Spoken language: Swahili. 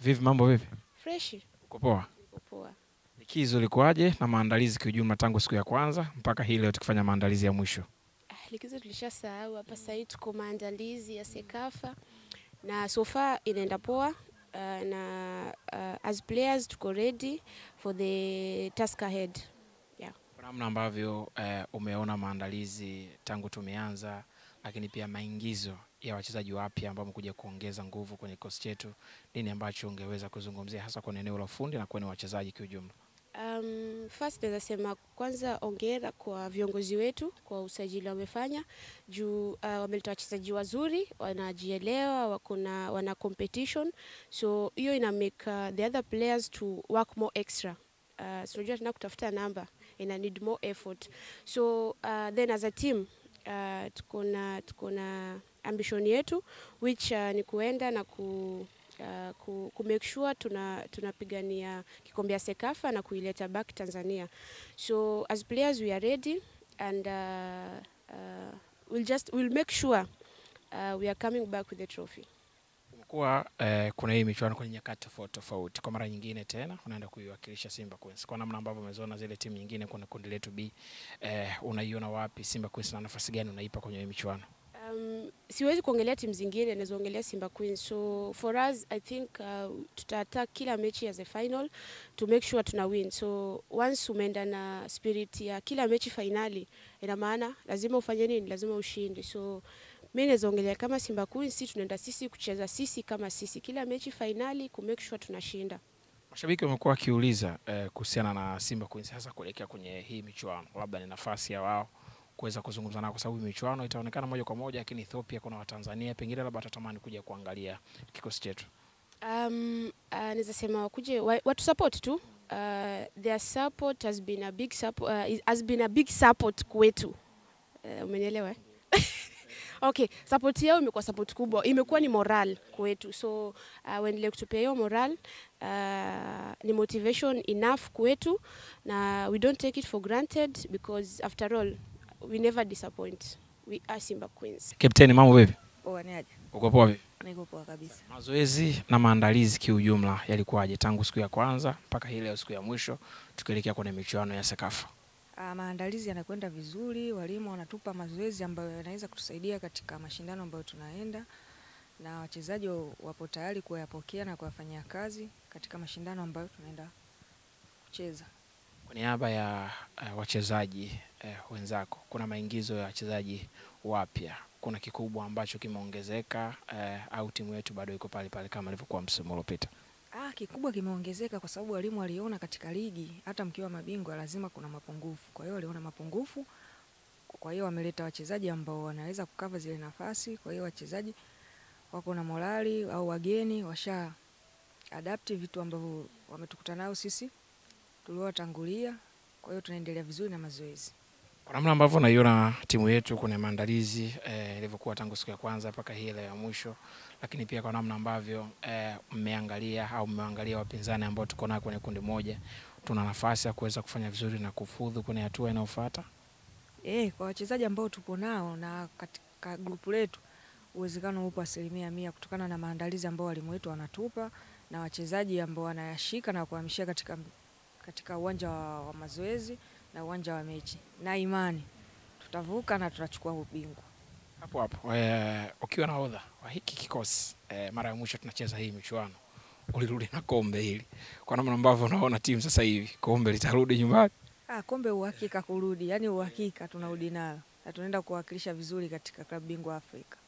Vipi, mambo vipi? Freshi, Uko poa? Uko poa. Likizo ilikuwaje na maandalizi kiujumla tangu siku ya kwanza mpaka hii leo tukifanya maandalizi ya mwisho? Ah, Likizo tulishasahau hapa, sasa hivi tuko maandalizi ya Sekafa na so far inaenda poa. Uh, na uh, as players tuko ready for the task ahead. Kwa namna ambavyo uh, umeona maandalizi tangu tumeanza, lakini pia maingizo ya wachezaji wapya ambao wamekuja kuongeza nguvu kwenye kikosi chetu, nini ambacho ungeweza kuzungumzia hasa kwenye eneo la ufundi na kwenye wachezaji kiujumla? Um, first naweza sema kwanza ongera kwa viongozi wetu kwa usajili wamefanya juu uh, wameleta wachezaji wazuri, wanajielewa, wako na wana competition, so hiyo ina make uh, the other players to work more extra. Uh, so unajua tena kutafuta namba ina need more effort, so uh, then as a team uh, tuko na tuko na ambition yetu which uh, ni kuenda na ku uh, ku, ku make sure tuna tunapigania kikombe ya Sekafa na kuileta back Tanzania. So as players we are ready and uh, uh, we'll just we'll make sure uh, we are coming back with the trophy. Kumekuwa eh, kuna hii michuano kwenye nyakati tofauti tofauti. Kwa mara nyingine tena unaenda kuiwakilisha Simba Queens. Kwa namna ambavyo umeziona zile timu nyingine kwenye kundi letu B, eh, unaiona wapi Simba Queens na nafasi gani unaipa kwenye hii michuano? Siwezi kuongelea timu zingine, naweza ongelea Simba Queens. So for us I think uh, tutata kila mechi as a final to make sure tuna win. So once umeenda na spirit ya kila mechi finali, ina maana lazima ufanye nini? Lazima ushinde. So mi naweza ongelea kama Simba Queens, si tunaenda sisi kucheza sisi kama sisi, kila mechi finali ku make sure tunashinda. Mashabiki wamekuwa wakiuliza eh, kuhusiana na Simba Queens hasa kuelekea kwenye hii michuano, labda ni nafasi ya wao kuweza kuzungumza nao, kwa sababu michuano itaonekana moja kwa moja, lakini Ethiopia kuna Watanzania, pengine labda watatamani kuja kuangalia kikosi chetu. Um, uh, naweza sema wakuje watu support tu. Uh, their support has been a big support, uh, has been a big support kwetu. Uh, umenielewa? eh? okay, support yao imekuwa support kubwa, imekuwa ni moral kwetu, so uh, waendelee kutupia hiyo moral uh, ni motivation enough kwetu, na we don't take it for granted because after all we never disappoint. We are Simba Queens. Captain, mambo vipi? Poa ni aje? Uko poa vipi? Niko poa kabisa. Mazoezi na maandalizi kiujumla yalikuwaje tangu siku ya kwanza mpaka hii leo siku ya mwisho tukielekea kwenye michuano ya Sekafa? Uh, maandalizi yanakwenda vizuri, walimu wanatupa mazoezi ambayo yanaweza kutusaidia katika mashindano ambayo tunaenda, na wachezaji wapo tayari kuyapokea na kuyafanyia kazi katika mashindano ambayo tunaenda kucheza. Kwa niaba ya uh, wachezaji uh, wenzako, kuna maingizo ya wachezaji wapya, kuna kikubwa ambacho kimeongezeka uh, au timu yetu bado iko pale pale kama ilivyokuwa msimu uliopita? Ah, kikubwa kimeongezeka kwa sababu walimu waliona katika ligi hata mkiwa mabingwa lazima kuna mapungufu. Kwa hiyo waliona mapungufu, kwa hiyo wameleta wachezaji ambao wanaweza kukava zile nafasi. Kwa hiyo wachezaji wako na morali au wageni washa adapti vitu ambavyo wametukuta nao sisi tuliowatangulia. Kwa hiyo tunaendelea vizuri na mazoezi. Kwa namna ambavyo naiona timu yetu kwenye maandalizi eh, ilivyokuwa tangu siku ya kwanza mpaka hii leo ya mwisho, lakini pia kwa namna ambavyo eh, mmeangalia au mmeangalia wapinzani ambao tuko nao kwenye kundi moja, tuna nafasi ya kuweza kufanya vizuri na kufudhu kwenye hatua inayofuata. Eh, kwa wachezaji ambao tupo nao na katika grupu letu uwezekano upo asilimia mia kutokana na maandalizi ambao walimu wetu wanatupa na wachezaji ambao wanayashika na kuhamishia katika, katika uwanja wa, mazoezi na uwanja wa mechi, na imani tutavuka na tutachukua ubingwa. Hapo hapo eh, ukiwa na odha wa hiki kikosi eh, mara ya mwisho tunacheza hii michuano ulirudi na kombe hili, kwa namna ambavyo unaona timu sasa hivi, kombe litarudi nyumbani. Ah, kombe uhakika kurudi, yani uhakika tunarudi nalo na tunaenda kuwakilisha vizuri katika klabu bingwa Afrika.